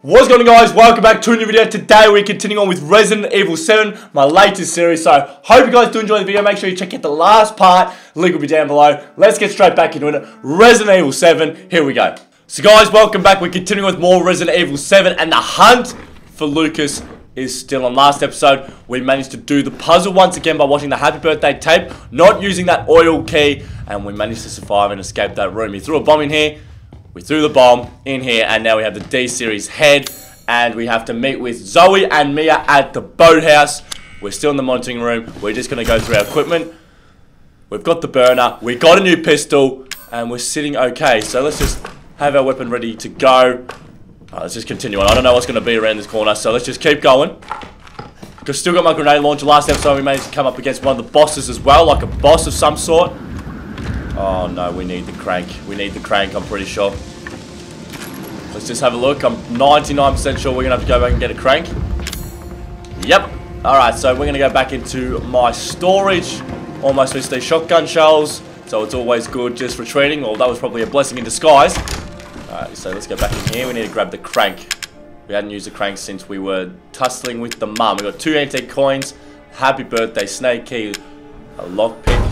What's going on guys, welcome back to a new video. Today we're continuing on with Resident Evil 7, my latest series. So, hope you guys do enjoy the video. Make sure you check out the last part. Link will be down below. Let's get straight back into it. Resident Evil 7, here we go. So guys, welcome back. We're continuing with more Resident Evil 7 and the hunt for Lucas is still on. Last episode, we managed to do the puzzle once again by watching the happy birthday tape, not using that oil key, and we managed to survive and escape that room. He threw a bomb in here. We threw the bomb in here and now we have the D-Series head and we have to meet with Zoe and Mia at the boathouse. We're still in the monitoring room. We're just going to go through our equipment. We've got the burner. We got a new pistol and we're sitting okay. So let's just have our weapon ready to go. Right, let's just continue on. I don't know what's going to be around this corner so let's just keep going. I've still got my grenade launcher. Last episode we managed to come up against one of the bosses as well, like a boss of some sort. Oh no, we need the crank. We need the crank, I'm pretty sure. Let's just have a look. I'm 99% sure we're going to have to go back and get a crank. Yep. Alright, so we're going to go back into my storage. Almost missed these shotgun shells. So it's always good just retreating. Well, that was probably a blessing in disguise. Alright, so let's go back in here. We need to grab the crank. We hadn't used the crank since we were tussling with the mum. We got two antique coins. Happy birthday, snake key, a lockpick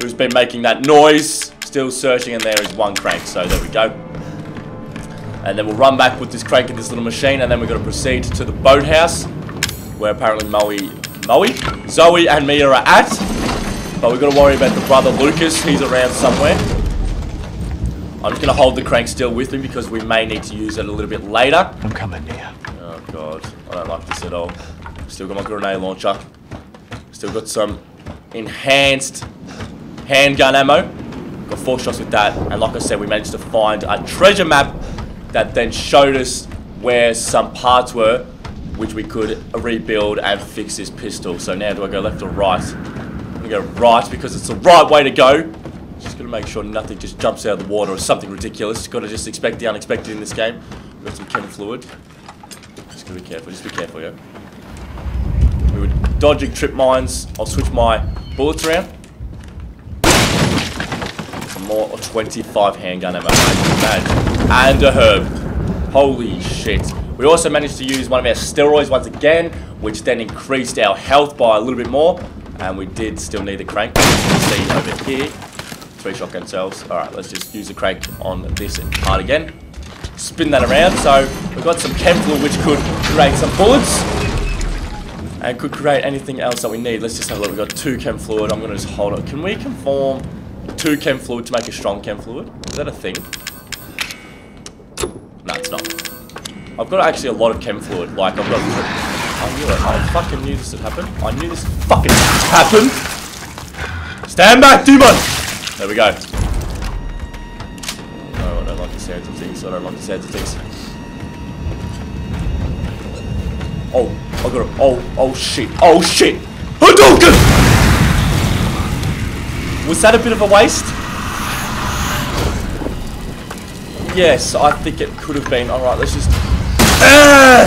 who's been making that noise. Still searching, and there is one crank. So there we go. And then we'll run back with this crank in this little machine, and then we're going to proceed to the boathouse, where apparently Moe, Moe, Zoe, and Mia are at. But we've got to worry about the brother Lucas. He's around somewhere. I'm just going to hold the crank still with me because we may need to use it a little bit later. I'm coming, Mia. Oh god, I don't like this at all. Still got my grenade launcher. Still got some enhanced handgun ammo. Got four shots with that. And like I said, we managed to find a treasure map that then showed us where some parts were, which we could rebuild and fix this pistol. So now do I go left or right? I'm gonna go right because it's the right way to go. Just gotta make sure nothing just jumps out of the water or something ridiculous. Gotta just expect the unexpected in this game. We've got some chem fluid. Just gotta be careful, just be careful, yeah. We were dodging trip mines. I'll switch my bullets around. Some more 25 handgun ammo. And a herb. Holy shit. We also managed to use one of our steroids once again, which then increased our health by a little bit more. And we did still need the crank. See over here. Three shotgun cells. Alright, let's just use the crank on this part again. Spin that around. So we've got some chem fluid which could create some bullets. And could create anything else that we need. Let's just have a look. We've got two chem fluid. I'm going to just hold it. Can we conform two chem fluid to make a strong chem fluid? Is that a thing? No, it's not. I've got actually a lot of chem fluid. Like, I've got... I knew it. I fucking knew this would happen. I knew this fucking happened. Stand back, demon! There we go. Oh, I don't like the sounds of things. I don't like the sounds of things. Oh, I got it. Oh, oh shit. Oh shit. Hadouken! Was that a bit of a waste? Yes, I think it could have been. Alright, let's just... Ah!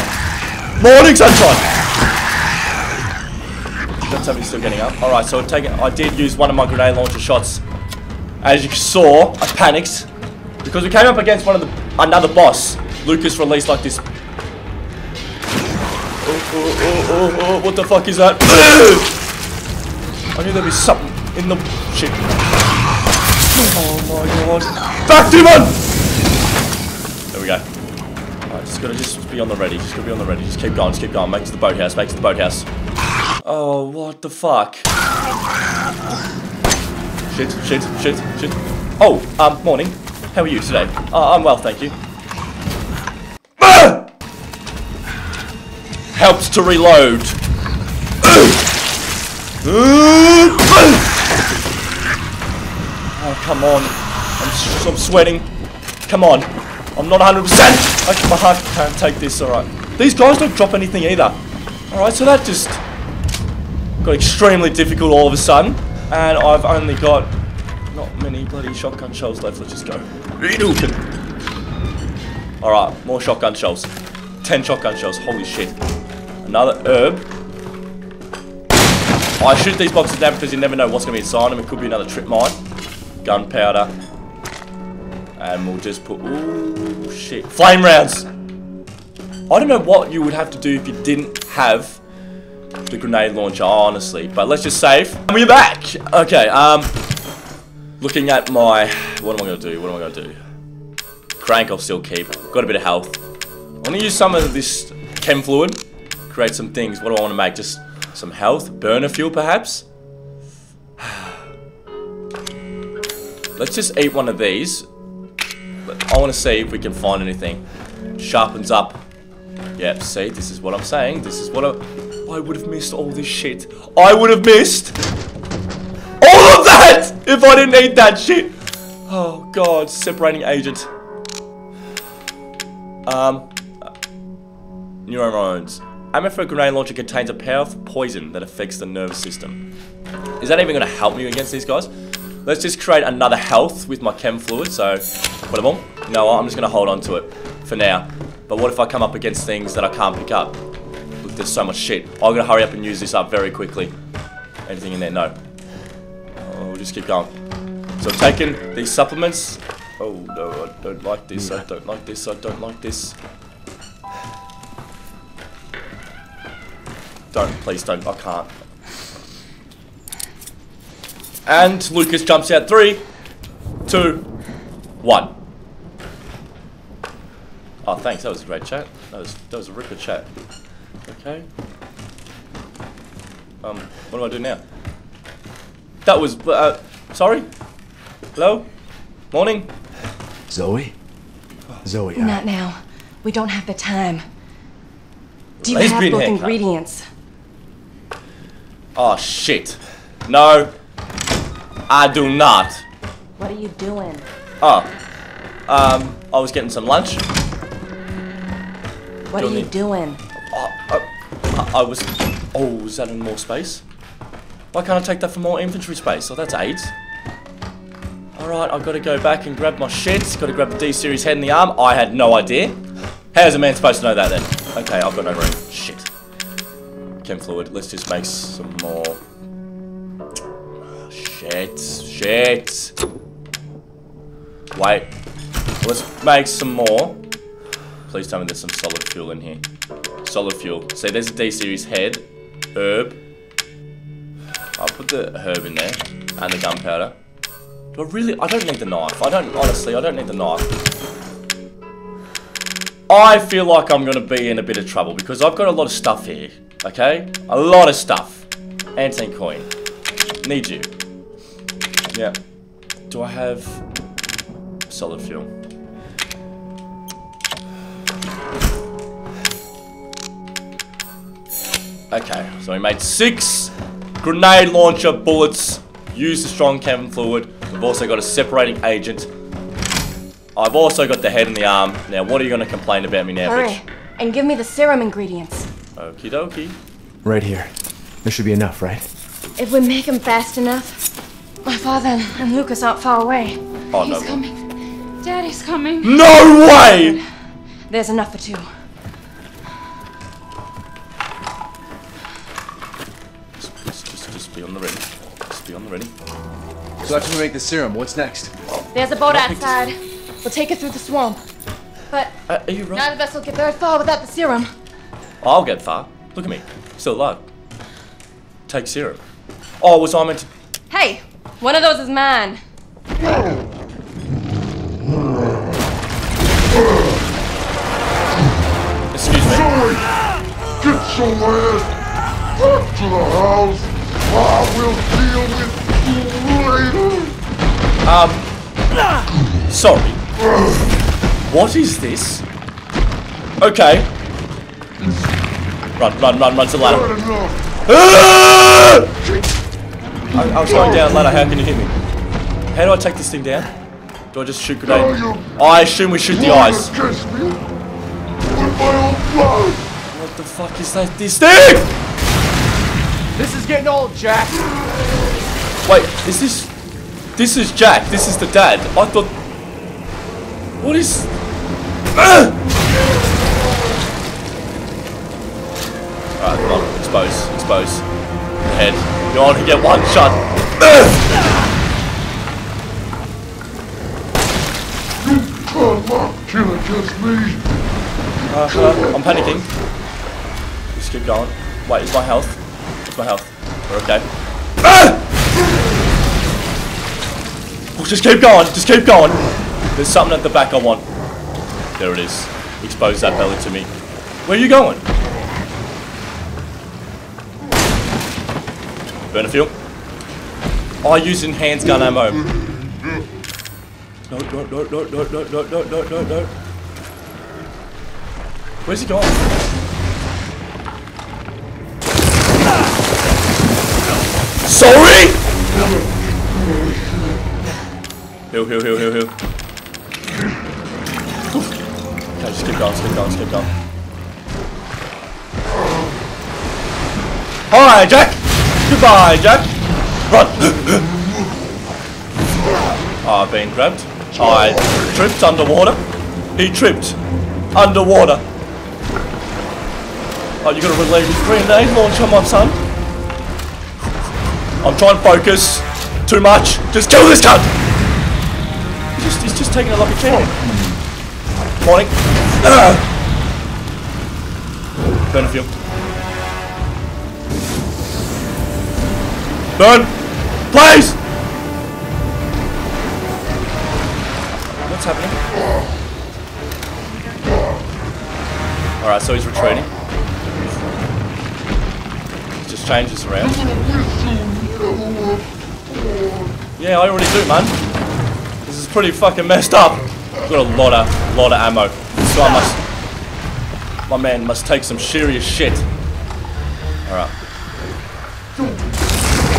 Morning sunshine! That's somebody still getting up. Alright, so I did use one of my grenade launcher shots. As you saw, I panicked. Because we came up against one of the... Another boss. Lucas released like this Oh, oh, oh, oh, oh, what the fuck is that? I knew there'd be something in the shit. Oh my god. Back demon! There we go. Alright, just gotta just be on the ready. Just gotta be on the ready. Just keep going, just keep going. Make it to the boathouse, make it to the boathouse. Oh, what the fuck? Shit, shit, shit, shit. Oh, um, morning. How are you today? Uh, I'm well, thank you. helps to reload. Come on. I'm, I'm sweating. Come on. I'm not 100%. I, my heart can't take this, alright. These guys don't drop anything either. Alright, so that just got extremely difficult all of a sudden. And I've only got not many bloody shotgun shells left. Let's just go. Alright, more shotgun shells. 10 shotgun shells. Holy shit. Another herb. I shoot these boxes down because you never know what's going to be inside them. It could be another trip mine. Gunpowder. And we'll just put, ooh, shit. Flame rounds! I don't know what you would have to do if you didn't have the grenade launcher, honestly. But let's just save. And we're back! Okay, um, looking at my, what am I going to do? What am I going to do? Crank I'll still keep. Got a bit of health. I'm going to use some of this chem fluid. Create some things. What do I want to make? Just some health? Burner fuel, perhaps? Let's just eat one of these. I want to see if we can find anything. Sharpens up. Yep, see, this is what I'm saying. This is what I... I would have missed all this shit. I would have missed all of that if I didn't eat that shit. Oh, God. Separating agent. Um... Neuro Rounds. Ammo grenade launcher contains a powerful poison that affects the nervous system. Is that even going to help me against these guys? Let's just create another health with my chem fluid. So, whatever. You know what? I'm just going to hold on to it for now. But what if I come up against things that I can't pick up? Look, there's so much shit. I'm going to hurry up and use this up very quickly. Anything in there? No. Oh, we'll just keep going. So I've taken these supplements. Oh, no, I don't like this. I don't like this. I don't like this. Don't, please don't. I can't. And Lucas jumps out. Three, two, one. Oh, thanks. That was a great chat. That was that was a ripper chat. Okay. Um, what do I do now? That was. Uh, sorry. Hello. Morning. Zoe? Zoe, I- Not now. We don't have the time. Do you Lesbian have both haircut. ingredients? Oh shit. No. I do not. What are you doing? Oh. Um, I was getting some lunch. What are you need- doing? Oh, I, I was. Oh, is that in more space? Why can't I take that for more inventory space? Oh, that's eight. Alright, I've got to go back and grab my shit. Got to grab the D series head in the arm. I had no idea. How's a man supposed to know that then? Okay, I've got no room. Shit. Chem fluid. Let's just make some more. Shit. Shit. Wait. Let's make some more. Please tell me there's some solid fuel in here. Solid fuel. See, there's a D series head, herb. I'll put the herb in there and the gunpowder. Do I really? I don't need the knife. I don't honestly. I don't need the knife. I feel like I'm gonna be in a bit of trouble because I've got a lot of stuff here. Okay, a lot of stuff. Antique coin. Need you. Um, yeah. Do I have solid fuel? Okay, so we made six grenade launcher bullets. Use the strong chem fluid. We've also got a separating agent. I've also got the head and the arm. Now, what are you going to complain about me now, Hurry. bitch? And give me the serum ingredients. Okie dokie. right here. There should be enough, right? If we make them fast enough, my father and Lucas aren't far away. Oh, He's no. coming. Daddy's coming. No way! There's enough for two. Just, just, just be on the ready. Just be on the ready. So after we make the serum, what's next? There's a boat outside. We'll take it through the swamp. But Uh, are you right? none of us will get very far without the serum. I'll get far. Look at me. Still alive. Take serum. Oh, was I meant to... Hey, one of those is mine. Excuse me. Zoe, get your ass back to the house. I will deal with you later. Um... Sorry. What is this? Okay. Run, run, run, run to the ladder. Not enough. I, I was going down ladder, how can you hit me? How do I take this thing down? Do I just shoot grenade? Now Oh, I assume we shoot the wanna eyes. Kiss me with my own blood. What the fuck is that? This thing! This is getting old, Jack. Wait, is this... This is Jack, this is the dad. I thought... What is... Ah! Alright, come on. Expose, expose. Head. You only get one shot. You killer just me. Uh, uh, I'm panicking. Just keep going. Wait, is my health? It's my health? We're okay. Ah! Oh, just keep going. Just keep going. There's something at the back I want. There it is. Expose that belly to me. Where are you going? Burn a fuel. I use enhanced gun ammo. No, no, no, no, no, no, no, no, no, no, no. Where's he gone? Sorry! Heal, heal, heal, heal, heal. Okay, just keep going, keep going, keep going. Hi, Jack! Goodbye, Jack! Run! I've been grabbed. I tripped underwater. He tripped underwater. Oh, you gotta relay with grenade launcher, my son. I'm trying to focus. Too much. Just kill this cunt! He's just, he's just taking it like a champ. Morning. Ugh. Burn Burn! Please! What's happening? Alright, so he's retreating. He just changes around. Yeah, I already do, man. This is pretty fucking messed up. I've got a lot of, lot of ammo. So I must, my man must take some serious shit. Alright.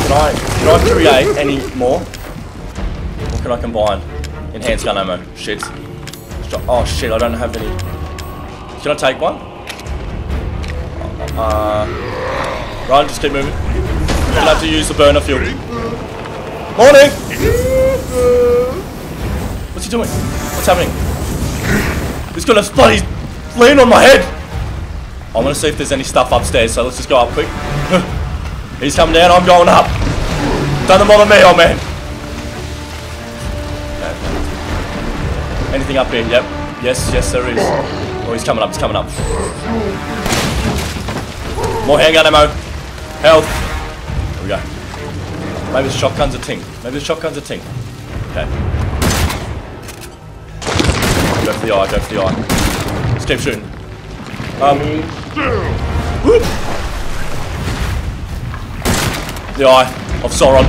Can I, can I create any more? What can I combine? Enhanced gun ammo. Shit. Oh shit, I don't have any. Can I take one? Uh, right, just keep moving. Gonna have to use the burner fuel. Morning! What's he doing? What's happening? He's gonna bloody lean on my head! I wanna see if there's any stuff upstairs, so let's just go up quick. He's coming down, I'm going up. Don't bother me, old man. Anything up here? Yep. Yes, yes, there is. Oh, he's coming up, he's coming up. More handgun ammo. Health. There we go. Maybe the shotgun's a ting. Maybe the shotgun's a ting. Okay. Go for the eye, go for the eye. Let's keep shooting. Um. Whoop. The eye of Sauron.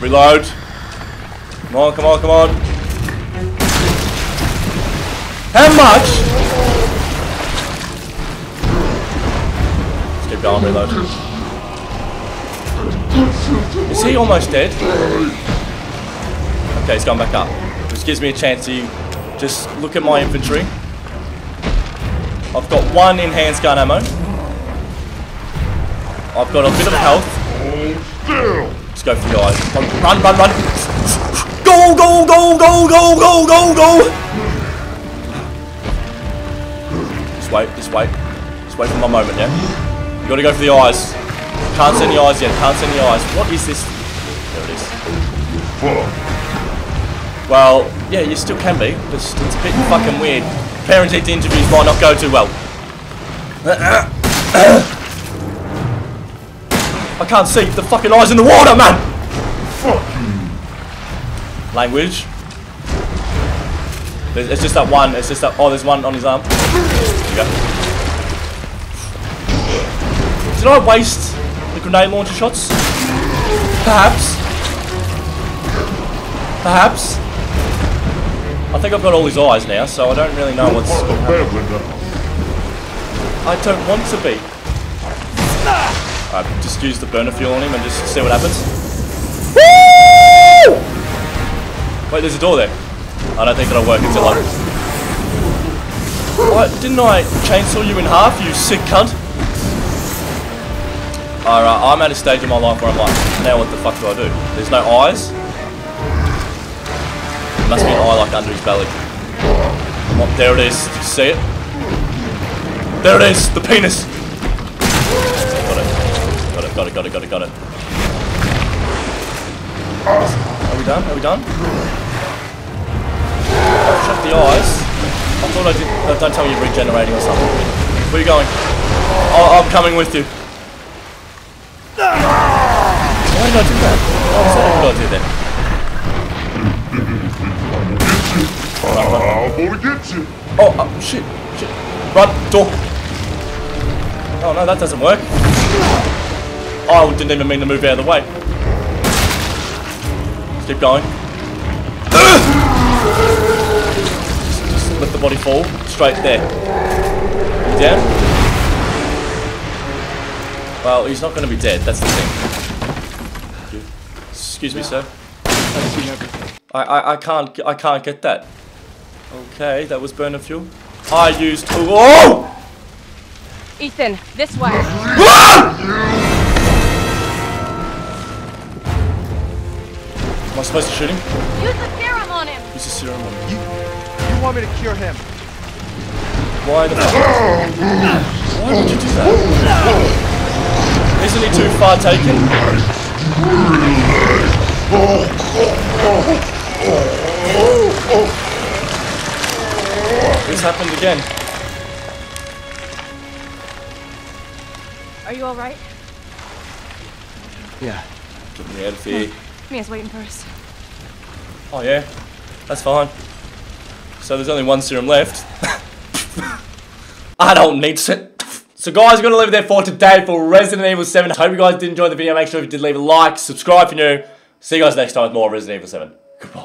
Reload. Come on, come on, come on. How much? Let's keep going, reload. Is he almost dead? Okay, he's gone back up. Which gives me a chance to just look at my inventory. I've got one enhanced gun ammo. I've got a bit of health. Let's go for the eyes. Run, run, run. Go, go, go, go, go, go, go, go. Just wait, just wait. Just wait for my moment, yeah? You gotta go for the eyes. Can't see any eyes yet, can't see any eyes. What is this? There it is. Well, yeah, you still can be. Just, it's a bit fucking weird. Parent interviews might not go too well. I can't see the fucking eyes in the water, man! Language. There's, it's just that one, it's just that, oh, there's one on his arm. You. Did I waste the grenade launcher shots? Perhaps. Perhaps. I think I've got all his eyes now, so I don't really know what's. I don't want to be. Alright, just use the burner fuel on him and just see what happens. Woo! Wait, there's a door there. I don't think that'll work until I... What? Didn't I chainsaw you in half, you sick cunt? Alright, I'm at a stage in my life where I'm like, now what the fuck do I do? There's no eyes? Must be an eye like under his belly. Come on, there it is. Do you see it? There it is, the penis. Got it. Got it, got it, got it, got it. Are we done? Are we done? I've shut the eyes. I thought I did. No, don't tell me you're regenerating or something. Where are you going? Oh, I'm coming with you. Why did I do that? Oh, was that a good idea then? I'm gonna get you. Oh, oh shit, shit. Run, door. Oh no, that doesn't work. Oh, I didn't even mean to move out of the way. Just keep going. Just, just let the body fall straight there. You down? Well, he's not going to be dead. That's the thing. Excuse me, sir. I've seen everything. I, I, I can't I can't get that. Okay, that was burner fuel. I used oh! Ethan, this way. Ah! Am I supposed to shoot him? Use the serum on him. Use the serum on him. You want me to cure him? Why the fuck? Why would you do that? Isn't he too far taken? This happened again. Are you all right? Yeah. Get me out of here. Mia's waiting for us. Oh yeah, that's fine. So there's only one serum left. I don't need to. So guys, we're going to leave it there for today for Resident Evil 7. Hope you guys did enjoy the video. Make sure if you did leave a like, subscribe if you're new. See you guys next time with more Resident Evil 7. Goodbye.